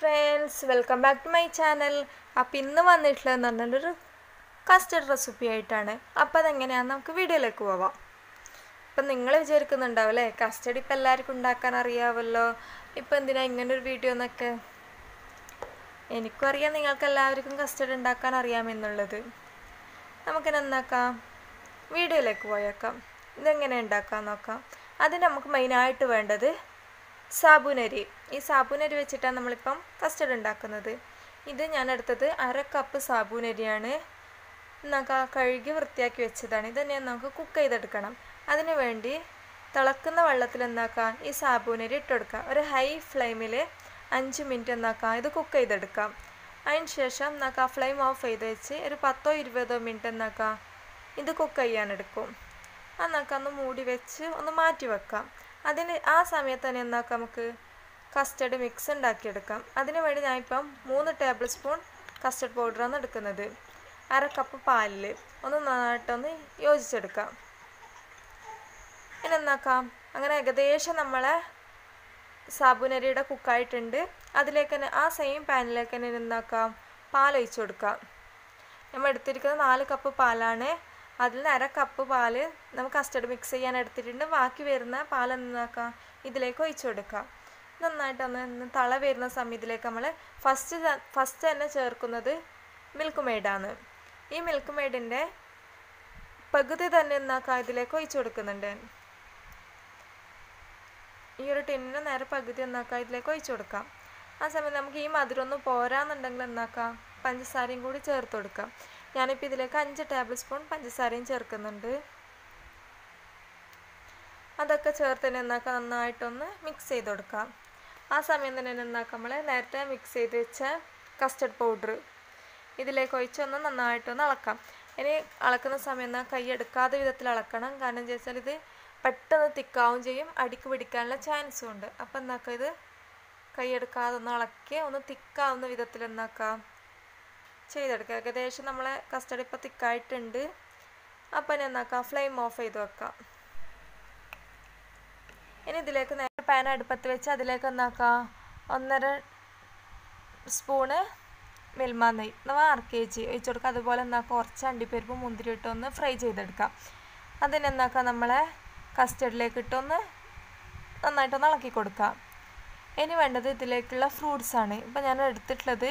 Friends welcome back to my channel അപ്പം ഇന്ന് വന്നിട്ടുള്ളതെന്ന് പറഞ്ഞാലൊരു custard recipe ആയിട്ടാണ്. അപ്പോൾ അതെങ്ങനെയാണെന്ന് നമുക്ക് വീഡിയോയിലേക്ക് പോവാം. ഇപ്പം നിങ്ങൾ വിചാരിക്കുന്നുണ്ടാവും അല്ലേ? കസ്റ്റഡ് ഇപ്പം എല്ലാവർക്കും ഉണ്ടാക്കാൻ അറിയാവല്ലോ. ഇപ്പം എന്തിനാ ഇങ്ങനെ ഒരു വീഡിയോ എന്നൊക്കെ? എനിക്കും അറിയാം നിങ്ങൾക്ക് എല്ലാവർക്കും കസ്റ്റഡ് ഉണ്ടാക്കാൻ അറിയാമെന്നുള്ളത് നമുക്ക് നന്നാക്കാം. വീഡിയോയിലേക്ക് പോയേക്കാം. ഇതെങ്ങനെ ഉണ്ടാക്കാൻ നോക്കാം. അതിന് നമുക്ക് മെയിനായിട്ട് വേണ്ടത് സാബുനരി. ഈ സാബുനരി വെച്ചിട്ടാണ് നമ്മളിപ്പം കസ്റ്റർഡ് ഉണ്ടാക്കുന്നത്. ഇത് ഞാൻ എടുത്തത് അര കപ്പ് സാബുനരിയാണ്. നമുക്ക് കഴുകി വൃത്തിയാക്കി വെച്ചതാണ്. ഇത് തന്നെ നമുക്ക് കുക്ക് ചെയ്തെടുക്കണം. അതിനു വേണ്ടി തിളക്കുന്ന വെള്ളത്തിൽ എന്താക്കാം? ഈ സാബുനരി ഇട്ടെടുക്കാം. ഒരു ഹൈ ഫ്ലെയിമിൽ അഞ്ച് മിനിറ്റ് എന്താക്കാം? ഇത് കുക്ക് ചെയ്തെടുക്കാം. അതിന് ശേഷം ആ ഫ്ലെയിം ഓഫ് ചെയ്ത് വെച്ച് ഒരു പത്തോ ഇരുപതോ മിനിറ്റ് എന്താക്കാം? ഇത് കുക്ക് ചെയ്യാനെടുക്കും. എന്നൊക്കെ ഒന്ന് മൂടി വെച്ച് ഒന്ന് മാറ്റി വെക്കാം. അതിന് ആ സമയത്ത് തന്നെ എന്താക്കാം നമുക്ക് കസ്റ്റർഡ് മിക്സ് ഉണ്ടാക്കിയെടുക്കാം. അതിന് വേണ്ടി ഞാനിപ്പം മൂന്ന് ടേബിൾ സ്പൂൺ കസ്റ്റർഡ് പൗഡറാണ് എടുക്കുന്നത്. അര കപ്പ് പാലിൽ ഒന്ന് നന്നായിട്ടൊന്ന് യോജിച്ചെടുക്കാം. ഇനി അങ്ങനെ ഏകദേശം നമ്മളെ സാബുനരിയുടെ കുക്കായിട്ടുണ്ട് അതിലേക്ക് തന്നെ ആ സെയിം പാനിലേക്ക് തന്നെ എന്താക്കാം? പാൽ ഒഴിച്ചു കൊടുക്കാം. നമ്മൾ എടുത്തിരിക്കുന്നത് നാല് കപ്പ് പാലാണ് അതിൽ അര കപ്പ് പാൽ നമുക്ക് കസ്റ്റർഡ് മിക്സ് ചെയ്യാൻ എടുത്തിട്ടുണ്ട്. ബാക്കി വരുന്ന പാൽ എന്താക്കാം? ഇതിലേക്ക് ഒഴിച്ചു കൊടുക്കാം. നന്നായിട്ടൊന്ന് തള വരുന്ന സമയത്തിലേക്ക് നമ്മൾ ഫസ്റ്റ് ഫസ്റ്റ് തന്നെ ചേർക്കുന്നത് മിൽക്ക് മെയ്ഡാണ് ഈ മിൽക്ക് മെയ്ഡിന്റെ പകുതി തന്നെ എന്താക്കാം? ഇതിലേക്ക് ഒഴിച്ചു കൊടുക്കുന്നുണ്ട്. ഈ ഒരു ടിന്നിന് നേരെ പകുതി എന്താക്കാം? ഇതിലേക്ക് ഒഴിച്ചു കൊടുക്കാം. ആ സമയത്ത് നമുക്ക് ഈ മധുരം ഒന്ന് പോരാന്നുണ്ടെങ്കിൽ എന്താക്കാം? പഞ്ചസാരയും കൂടി ചേർത്ത് കൊടുക്കാം. ഞാനിപ്പോൾ ഇതിലേക്ക് അഞ്ച് ടേബിൾ സ്പൂൺ പഞ്ചസാരയും ചേർക്കുന്നുണ്ട്. അതൊക്കെ ചേർത്ത് തന്നെ എന്താക്കാം നന്നായിട്ടൊന്ന് മിക്സ് ചെയ്ത് കൊടുക്കാം. ആ സമയം തന്നെ എന്താക്കാം നമ്മൾ നേരത്തെ മിക്സ് ചെയ്ത് വെച്ച കസ്റ്റർഡ് പൗഡർ ഇതിലേക്ക് ഒഴിച്ചൊന്ന് നന്നായിട്ടൊന്ന് അളക്കാം. ഇനി അളക്കുന്ന സമയം എന്നാൽ കൈ എടുക്കാത്ത വിധത്തിൽ അളക്കണം. കാരണം എന്താ വെച്ചാൽ ഇത് പെട്ടെന്ന് തിക്കാവും ചെയ്യും അടിക്ക് പിടിക്കാനുള്ള ചാൻസും ഉണ്ട്. അപ്പം എന്താക്കാം ഇത്? കൈ എടുക്കാതെ ഒന്ന് ഇളക്കി ഒന്ന് തിക്കാവുന്ന വിധത്തിൽ എന്താക്കാം? ചെയ്തെടുക്കുക. ഏകദേശം നമ്മളെ കസ്റ്റഡി ഇപ്പോൾ തിക്കായിട്ടുണ്ട്. അപ്പം ഇനി എന്താക്കാം ഫ്ലെയിം ഓഫ് ചെയ്ത് വെക്കാം. ഇനി ഇതിലേക്ക് നേരെ പാൻ അടുപ്പത്ത് വെച്ച് അതിലേക്ക് എന്താക്കാം ഒന്നര സ്പൂണ് മിൽമ നെയ്യ്. അഥവാ അര കെ ജി ഒഴിച്ചു കൊടുക്കുക അതുപോലെ എന്താക്കുക കുറച്ച് അണ്ടിപ്പരിപ്പ് മുന്തിരി ഇട്ടൊന്ന് ഫ്രൈ ചെയ്തെടുക്കാം. അതിനെന്താക്കാം നമ്മളെ കസ്റ്റഡിലേക്ക് ഇട്ടൊന്ന് നന്നായിട്ടൊന്ന് ഇളക്കി കൊടുക്കാം. ഇനി വേണ്ടത് ഇതിലേക്കുള്ള ഫ്രൂട്ട്സാണ് ഇപ്പം ഞാൻ എടുത്തിട്ടുള്ളത്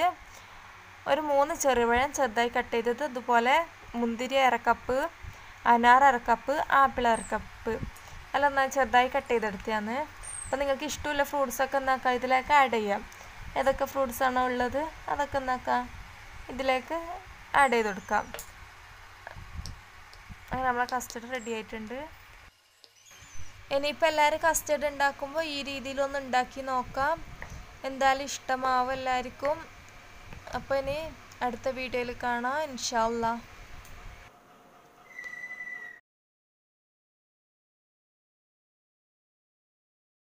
ഒരു മൂന്ന് ചെറുപഴം ചെറുതായി കട്ട് ചെയ്തത്. ഇതുപോലെ മുന്തിരി അരക്കപ്പ് അനാർ അരക്കപ്പ് ആപ്പിൾ അരക്കപ്പ്. അല്ല എന്നാൽ ചെറുതായി കട്ട് ചെയ്തെടുത്തതാണ്. അപ്പോൾ നിങ്ങൾക്ക് ഇഷ്ടമുള്ള ഫ്രൂട്ട്സൊക്കെ എന്നാക്കാം ഇതിലേക്ക് ആഡ് ചെയ്യാം. ഏതൊക്കെ ഫ്രൂട്ട്സാണോ ഉള്ളത് അതൊക്കെ എന്നാക്കാം ഇതിലേക്ക് ആഡ് ചെയ്ത് കൊടുക്കാം അങ്ങനെ നമ്മളെ കസ്റ്റർഡ് റെഡി ആയിട്ടുണ്ട്. ഇനിയിപ്പോൾ എല്ലാവരും കസ്റ്റർഡ് ഉണ്ടാക്കുമ്പോൾ ഈ രീതിയിലൊന്ന് ഉണ്ടാക്കി നോക്കാം. എന്തായാലും ഇഷ്ടമാവും എല്ലാവർക്കും. അപ്പോൾ ഇനി അടുത്ത വീഡിയോയിൽ കാണാം. ഇൻഷാല്ലാ